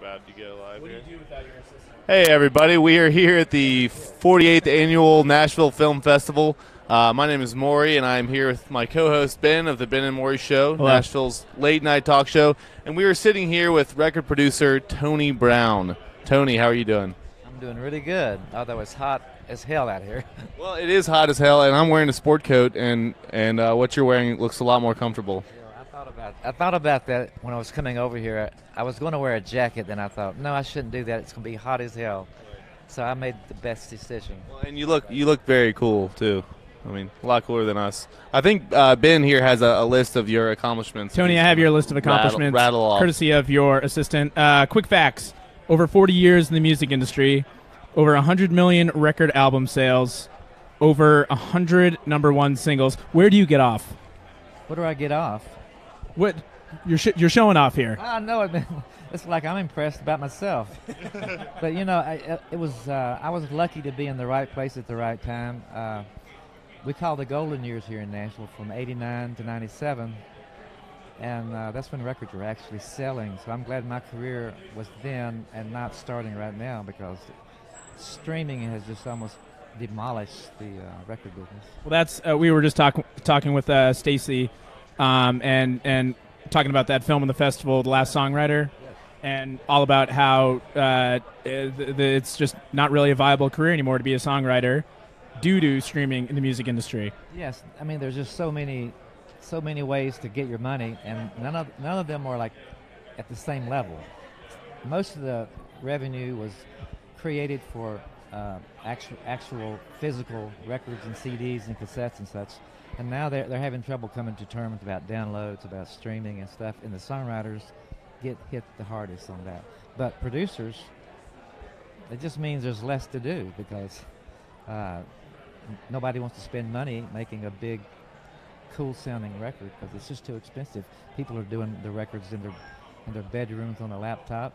bad to get alive What do here. you do without your assistant? Hey, everybody. We are here at the 48th Annual Nashville Film Festival. Uh, my name is Morey, and I'm here with my co host Ben of The Ben and Morey Show, Hello. Nashville's late night talk show. And we are sitting here with record producer Tony Brown. Tony, how are you doing? I'm doing really good, although it's hot as hell out here. Well, it is hot as hell, and I'm wearing a sport coat, and, and uh, what you're wearing looks a lot more comfortable. I thought about I thought about that when I was coming over here. I was going to wear a jacket, then I thought, no, I shouldn't do that. It's going to be hot as hell. So I made the best decision. Well, and you look you look very cool too. I mean, a lot cooler than us. I think uh, Ben here has a, a list of your accomplishments. Tony, I have your list of accomplishments, rattle off. courtesy of your assistant. Uh, quick facts: over 40 years in the music industry, over 100 million record album sales, over 100 number one singles. Where do you get off? What do I get off? What you're sh- you're showing off here? I know it. It's like I'm impressed about myself. but you know, I, it was uh, I was lucky to be in the right place at the right time. Uh, we call the golden years here in Nashville from '89 to '97, and uh, that's when records were actually selling. So I'm glad my career was then and not starting right now because streaming has just almost demolished the uh, record business. Well, that's uh, we were just talking talking with uh, Stacy, um, and and talking about that film in the festival, The Last Songwriter, and all about how uh, it's just not really a viable career anymore to be a songwriter due to streaming in the music industry. Yes, I mean there's just so many, so many ways to get your money, and none of none of them are like at the same level. Most of the revenue was created for uh, actual actual physical records and CDs and cassettes and such, and now they're they're having trouble coming to terms about downloads, about streaming and stuff. And the songwriters get hit the hardest on that. But producers, it just means there's less to do because. Uh, nobody wants to spend money making a big, cool sounding record because it's just too expensive. People are doing the records in their in their bedrooms on a laptop,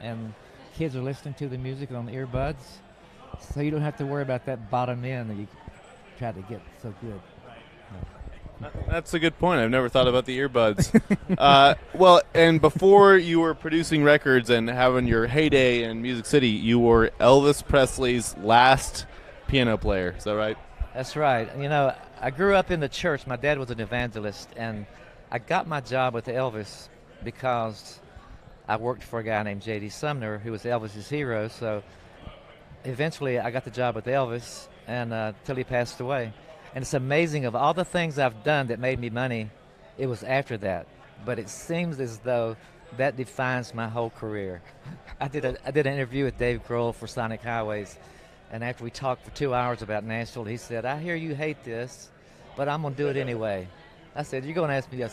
and kids are listening to the music on the earbuds, so you don't have to worry about that bottom end that you try to get so good. That's a good point. I've never thought about the earbuds. uh, well, and before you were producing records and having your heyday in Music City, you were Elvis Presley's last piano player. Is that right? That's right. You know, I grew up in the church. My dad was an evangelist, and I got my job with Elvis because I worked for a guy named J.D. Sumner, who was Elvis's hero. So eventually, I got the job with Elvis, and uh, till he passed away. And it's amazing of all the things I've done that made me money, it was after that. But it seems as though that defines my whole career. I did a I did an interview with Dave Grohl for Sonic Highways, and after we talked for two hours about Nashville, he said, "I hear you hate this, but I'm gonna do it anyway." I said, "You're gonna ask me a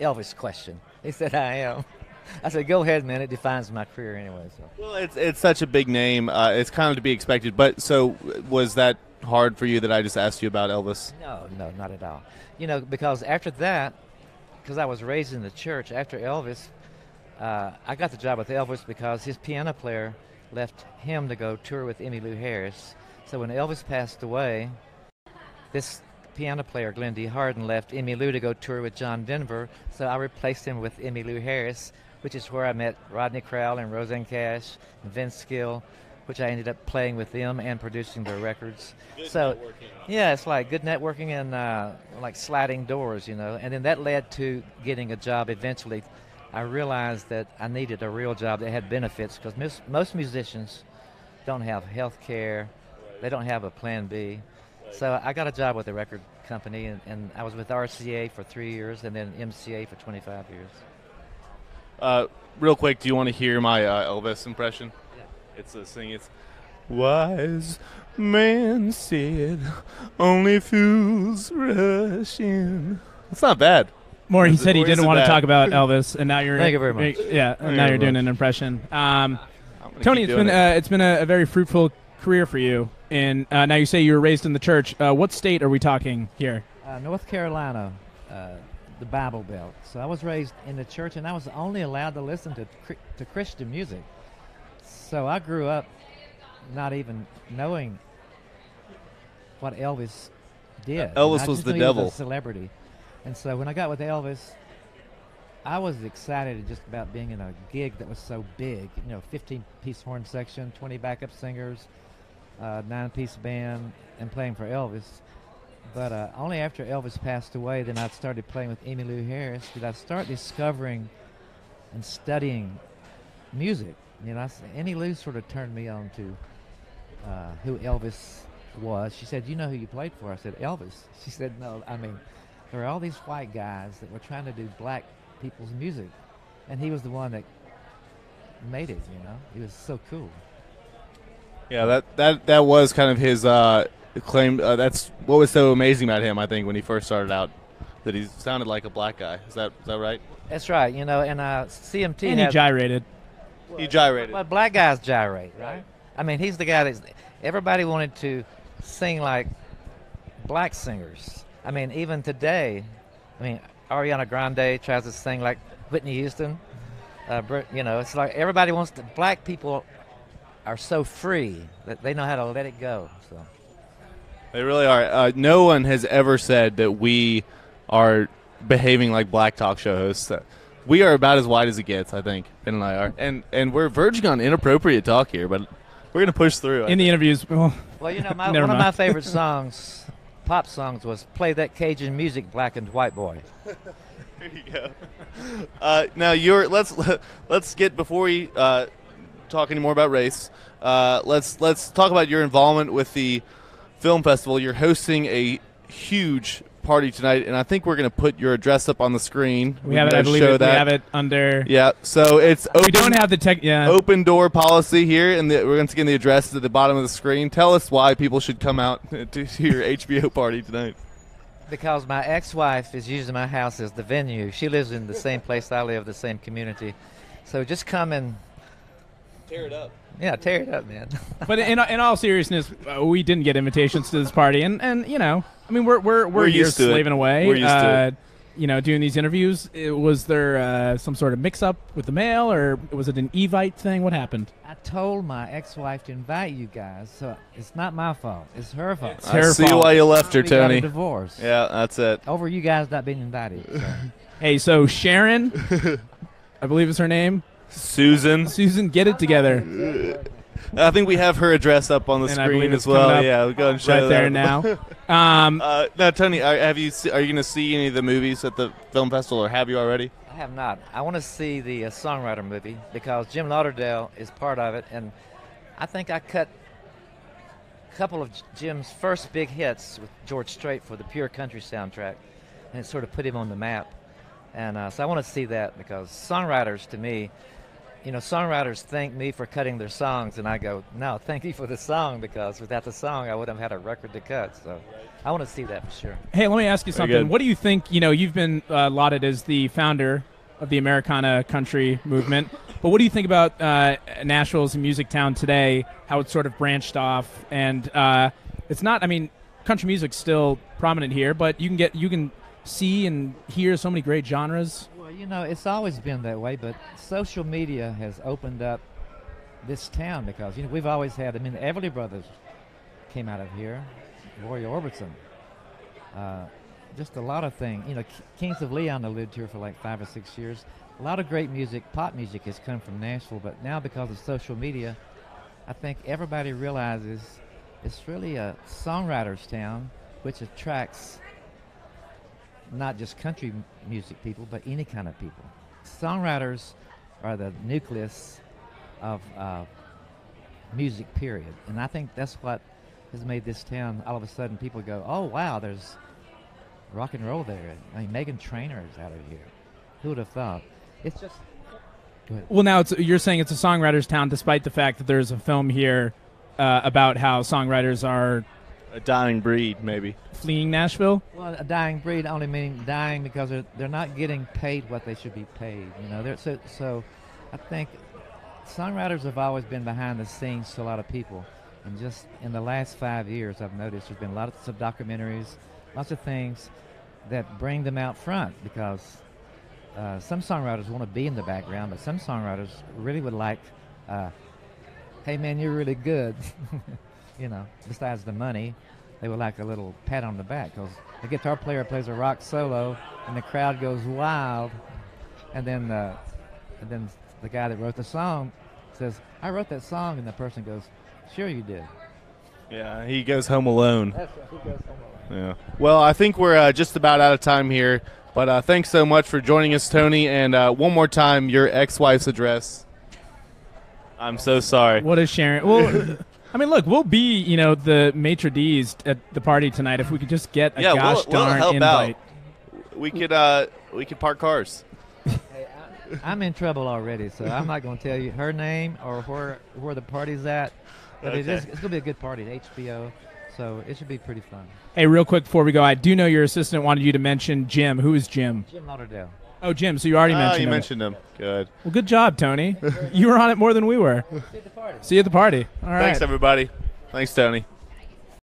Elvis question?" He said, "I am." I said, "Go ahead, man. It defines my career anyway." So. Well, it's it's such a big name. Uh, it's kind of to be expected. But so was that hard for you that I just asked you about Elvis? No, no, not at all. You know, because after that, because I was raised in the church, after Elvis, uh, I got the job with Elvis because his piano player left him to go tour with Emmylou Harris. So when Elvis passed away, this piano player, Glen D. Hardin, left Emmylou to go tour with John Denver. So I replaced him with Emmylou Harris, which is where I met Rodney Crowell and Rosanne Cash and Vince Gill, which I ended up playing with them and producing their records. so, yeah, it's like good networking and uh, like sliding doors, you know. And then that led to getting a job eventually. I realized that I needed a real job that had benefits because most, most musicians don't have health care, they don't have a plan B. So I got a job with a record company, and, and I was with RCA for three years and then MCA for 25 years. Uh, real quick, do you want to hear my uh, Elvis impression? Yeah. It's a thing. It's wise man said, only fools rush in. It's not bad. More, he said he didn't want to talk about Elvis, and now you're Thank you very much. Yeah, and Thank now you you're doing much. an impression. Um, Tony, keep it's doing been it. uh, it's been a, a very fruitful career for you. And uh, now you say you were raised in the church. Uh, what state are we talking here? Uh, North Carolina, uh, the Bible Belt. So I was raised in the church, and I was only allowed to listen to to Christian music. So I grew up not even knowing what Elvis did. Elvis was the devil. a celebrity, and so when I got with Elvis, I was excited just about being in a gig that was so big. You know, 15-piece horn section, 20 backup singers, uh, nine-piece band, and playing for Elvis. But uh, only after Elvis passed away, then I started playing with Emmylou Harris, did I start discovering and studying music. You know, Emmylou sort of turned me on to uh, who Elvis was. She said, "You know who you played for?" I said, "Elvis." She said, "No, I mean, there were all these white guys that were trying to do black people's music, and he was the one that made it. You know, he was so cool." Yeah, that that that was kind of his uh, claim. Uh, that's what was so amazing about him. I think when he first started out, that he sounded like a black guy. Is that is that right? That's right. You know, and uh, CMT and he gyrated. He gyrated. Well, black guys gyrate, right? I mean, he's the guy that everybody wanted to sing like black singers. I mean, even today, I mean, Ariana Grande tries to sing like Whitney Houston. Uh, you know, it's like everybody wants to. Black people are so free that they know how to let it go. So they really are. Uh, no one has ever said that we are behaving like black talk show hosts. We are about as wide as it gets, I think. Ben and I are, and and we're verging on inappropriate talk here, but we're gonna push through. I In the interviews, well, well, you know, my, one mind. of my favorite songs, pop songs, was "Play That Cajun Music, Black and White Boy." there you go. Uh, now you're let's let's get before we uh, talk any more about race. Uh, let's let's talk about your involvement with the film festival. You're hosting a huge party tonight, and I think we're going to put your address up on the screen. We, we have it. I believe it, we have it under. Yeah. So it's open, we don't have the tech. Yeah. Open door policy here, and we're going to get the address at the bottom of the screen. Tell us why people should come out to, to your HBO party tonight. Because my ex-wife is using my house as the venue. She lives in the same place I live, the same community. So just come and tear it up. Yeah, tear it up, man. but in, in all seriousness, uh, we didn't get invitations to this party, and, and you know, I mean, we're we're we're, we're here slaving it. away. We're used uh, to it. You know, doing these interviews. It, was there uh, some sort of mix-up with the mail, or was it an Evite thing? What happened? I told my ex-wife to invite you guys, so it's not my fault. It's her fault. It's I her see fault. why you left her, Tony. Got a divorce. Yeah, that's it. Over you guys not being invited. So. hey, so Sharon, I believe is her name. Susan. Susan, get it together. I think we have her address up on the and screen as well. Yeah, we'll go and show right there now. um, uh, now, Tony, are, have you are you going to see any of the movies at the film festival, or have you already? I have not. I want to see the uh, songwriter movie because Jim Lauderdale is part of it, and I think I cut a couple of Jim's first big hits with George Strait for the Pure Country soundtrack, and it sort of put him on the map. And uh, so I want to see that because songwriters, to me, you know, songwriters thank me for cutting their songs, and I go, no, thank you for the song because without the song, I wouldn't have had a record to cut. So I want to see that for sure. Hey, let me ask you something. What do you think? You know, you've been uh, lauded as the founder of the Americana country movement, but what do you think about uh, Nashville as a music town today? How it's sort of branched off, and uh, it's not. I mean, country music's still prominent here, but you can get you can see and hear so many great genres Well, you know, it's always been that way, but social media has opened up this town because you know we've always had. I mean, the Everly Brothers came out of here, Roy Orbison. Uh, just a lot of things. You know, K- Kings of Leon lived here for like five or six years. A lot of great music, pop music, has come from Nashville, but now because of social media, I think everybody realizes it's really a songwriter's town, which attracts not just country music people, but any kind of people. Songwriters are the nucleus of uh, music, period. And I think that's what has made this town all of a sudden people go, oh, wow, there's rock and roll there. I mean, Meghan Trainor is out of here. Who would have thought? It's just. Well, now you're saying it's a songwriter's town, despite the fact that there's a film here uh, about how songwriters are a dying breed, maybe. Fleeing Nashville? Well, a dying breed only meaning dying because they're, they're not getting paid what they should be paid. You know, they're, so so I think songwriters have always been behind the scenes to a lot of people, and just in the last five years, I've noticed there's been lots of documentaries, lots of things that bring them out front because uh, some songwriters want to be in the background, but some songwriters really would like, uh, hey man, you're really good. you know, besides the money, they would like a little pat on the back because the guitar player plays a rock solo and the crowd goes wild. And then, uh, and then the guy that wrote the song says, "I wrote that song," and the person goes, "Sure, you did." Yeah, he goes home alone. That's goes home Yeah. Well, I think we're uh, just about out of time here. But uh, thanks so much for joining us, Tony. And uh, one more time, your ex-wife's address. I'm so sorry. What is Sharon? Well, I mean, look, we'll be you know the maitre d's at the party tonight if we could just get a Yeah, we'll- gosh we'll darn help invite. We could uh, we could park cars. Hey, I, I'm in trouble already, so I'm not going to tell you her name or where where the party's at. But it Okay. is, it's going to be a good party at HBO, so it should be pretty fun. Hey, real quick before we go, I do know your assistant wanted you to mention Jim. Who is Jim? Jim Lauderdale. Oh, Jim. So you already mentioned. mentioned you him. mentioned him. Good. Well, good job, Tony. you were on it more than we were. See you at the party. See you at the party. All right. Thanks, everybody. Thanks, Tony.